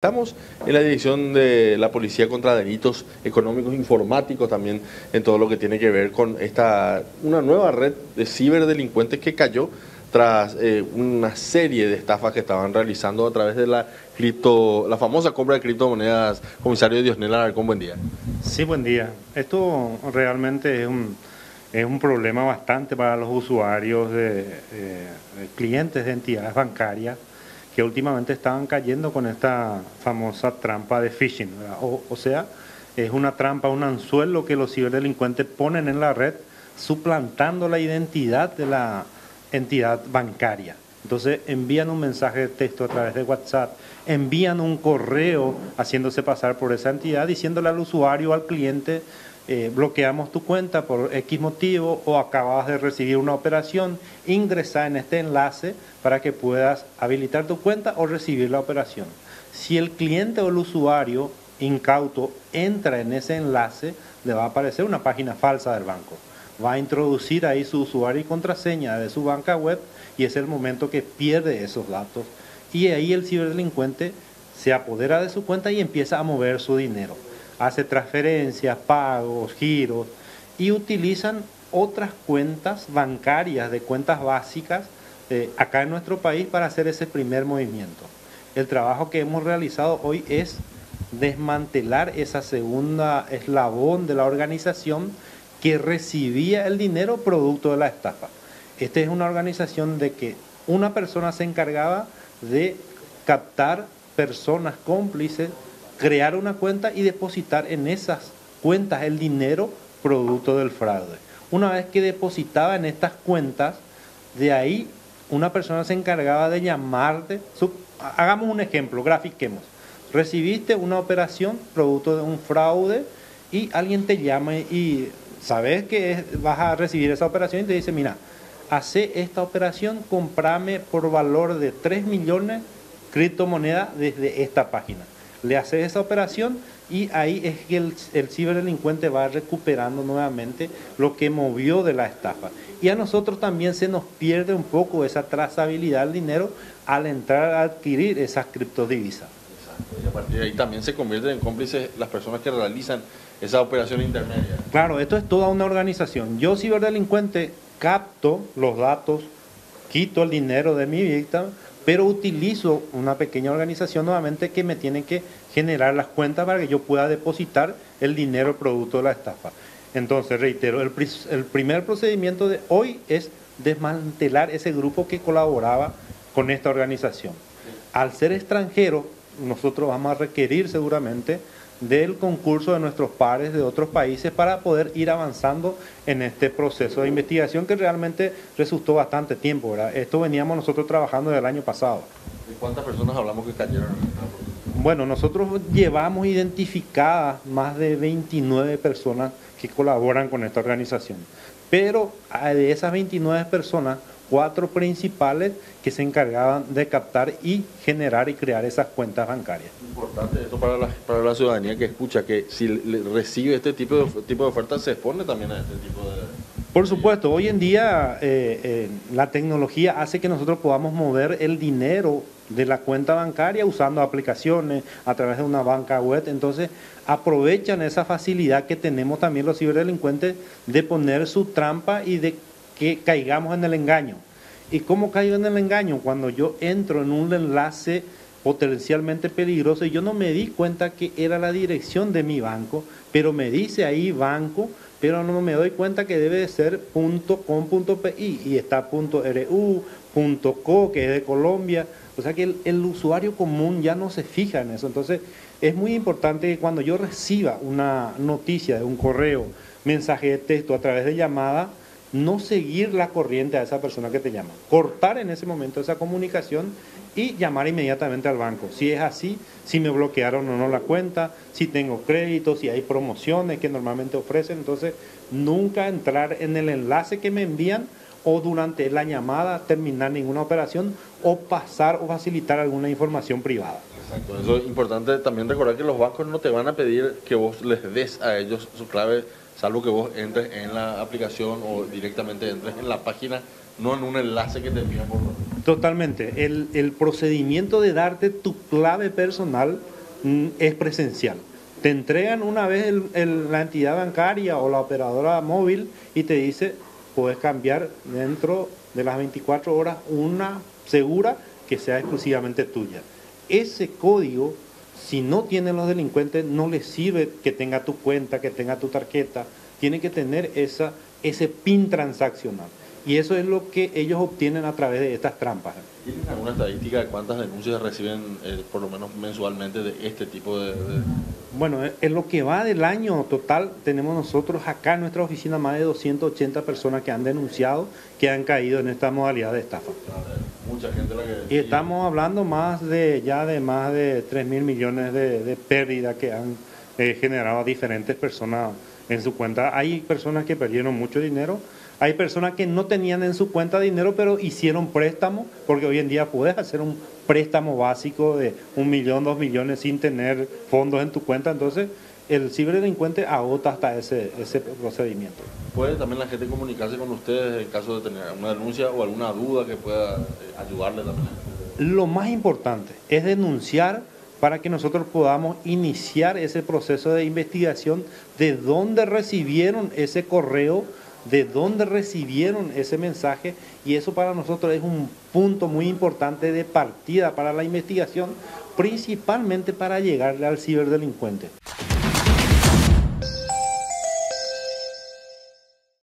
Estamos en la dirección de la Policía contra Delitos Económicos Informáticos, también en todo lo que tiene que ver con esta una nueva red de ciberdelincuentes que cayó tras eh, una serie de estafas que estaban realizando a través de la cripto, la famosa compra de criptomonedas. Comisario Diosnel Alarcón, buen día. Sí, buen día. Esto realmente es un, es un problema bastante para los usuarios de clientes de entidades bancarias que últimamente estaban cayendo con esta famosa trampa de phishing. O, sea, es una trampa, un anzuelo que los ciberdelincuentes ponen en la red suplantando la identidad de la entidad bancaria. Entonces envían un mensaje de texto a través de WhatsApp, envían un correo haciéndose pasar por esa entidad, diciéndole al usuario, al cliente, eh, bloqueamos tu cuenta por X motivo o acabas de recibir una operación, ingresa en este enlace para que puedas habilitar tu cuenta o recibir la operación. Si el cliente o el usuario incauto entra en ese enlace, le va a aparecer una página falsa del banco. Va a introducir ahí su usuario y contraseña de su banca web y es el momento que pierde esos datos. Y ahí el ciberdelincuente se apodera de su cuenta y empieza a mover su dinero hace transferencias, pagos, giros y utilizan otras cuentas bancarias de cuentas básicas eh, acá en nuestro país para hacer ese primer movimiento. El trabajo que hemos realizado hoy es desmantelar esa segunda eslabón de la organización que recibía el dinero producto de la estafa. Esta es una organización de que una persona se encargaba de captar personas cómplices crear una cuenta y depositar en esas cuentas el dinero producto del fraude. Una vez que depositaba en estas cuentas, de ahí una persona se encargaba de llamarte. hagamos un ejemplo, grafiquemos. Recibiste una operación producto de un fraude y alguien te llama y sabes que vas a recibir esa operación y te dice, mira, hace esta operación, comprame por valor de 3 millones criptomonedas desde esta página le hace esa operación y ahí es que el, ciberdelincuente va recuperando nuevamente lo que movió de la estafa. Y a nosotros también se nos pierde un poco esa trazabilidad del dinero al entrar a adquirir esas criptodivisas. Y a partir de ahí también se convierten en cómplices las personas que realizan esa operación intermedia. Claro, esto es toda una organización. Yo, ciberdelincuente, capto los datos, quito el dinero de mi víctima pero utilizo una pequeña organización nuevamente que me tiene que generar las cuentas para que yo pueda depositar el dinero producto de la estafa. Entonces, reitero, el, el primer procedimiento de hoy es desmantelar ese grupo que colaboraba con esta organización. Al ser extranjero, nosotros vamos a requerir seguramente del concurso de nuestros pares de otros países para poder ir avanzando en este proceso de investigación que realmente resultó bastante tiempo. Esto veníamos nosotros trabajando del año pasado. ¿De cuántas personas hablamos que cayeron? Bueno, nosotros llevamos identificadas más de 29 personas que colaboran con esta organización. Pero de esas 29 personas, cuatro principales que se encargaban de captar y generar y crear esas cuentas bancarias. Importante esto para la, para la ciudadanía que escucha, que si recibe este tipo de, tipo de ofertas se expone también a este tipo de... Por supuesto, hoy en día eh, eh, la tecnología hace que nosotros podamos mover el dinero de la cuenta bancaria usando aplicaciones a través de una banca web. Entonces aprovechan esa facilidad que tenemos también los ciberdelincuentes de poner su trampa y de que caigamos en el engaño. ¿Y cómo caigo en el engaño? Cuando yo entro en un enlace potencialmente peligroso y yo no me di cuenta que era la dirección de mi banco, pero me dice ahí banco, pero no me doy cuenta que debe de ser .com.pi y está .ru, .co, que es de Colombia. O sea que el, el usuario común ya no se fija en eso. Entonces es muy importante que cuando yo reciba una noticia de un correo, mensaje de texto a través de llamada, no seguir la corriente a esa persona que te llama, cortar en ese momento esa comunicación y llamar inmediatamente al banco. Si es así, si me bloquearon o no la cuenta, si tengo crédito, si hay promociones que normalmente ofrecen, entonces nunca entrar en el enlace que me envían o durante la llamada terminar ninguna operación o pasar o facilitar alguna información privada. Exacto, eso es importante también recordar que los bancos no te van a pedir que vos les des a ellos su clave salvo que vos entres en la aplicación o directamente entres en la página no en un enlace que te envían por... Totalmente. El, el procedimiento de darte tu clave personal mm, es presencial. Te entregan una vez la entidad bancaria o la operadora móvil y te dice, puedes cambiar dentro de las 24 horas una segura que sea exclusivamente tuya. Ese código, si no tienen los delincuentes, no les sirve que tenga tu cuenta, que tenga tu tarjeta. Tiene que tener esa, ese PIN transaccional. Y eso es lo que ellos obtienen a través de estas trampas. ¿Tienen alguna estadística de cuántas denuncias reciben, eh, por lo menos mensualmente, de este tipo de, Bueno, en lo que va del año total, tenemos nosotros acá en nuestra oficina más de 280 personas que han denunciado que han caído en esta modalidad de estafa. Mucha gente la que... Y estamos hablando más de ya de más de 3 mil millones de, de pérdida que han eh, generado a diferentes personas en su cuenta. Hay personas que perdieron mucho dinero hay personas que no tenían en su cuenta dinero, pero hicieron préstamo, porque hoy en día puedes hacer un préstamo básico de un millón, dos millones sin tener fondos en tu cuenta. Entonces, el ciberdelincuente agota hasta ese, ese procedimiento. ¿Puede también la gente comunicarse con ustedes en caso de tener una denuncia o alguna duda que pueda eh, ayudarle también? Lo más importante es denunciar para que nosotros podamos iniciar ese proceso de investigación de dónde recibieron ese correo de dónde recibieron ese mensaje y eso para nosotros es un punto muy importante de partida para la investigación, principalmente para llegarle al ciberdelincuente.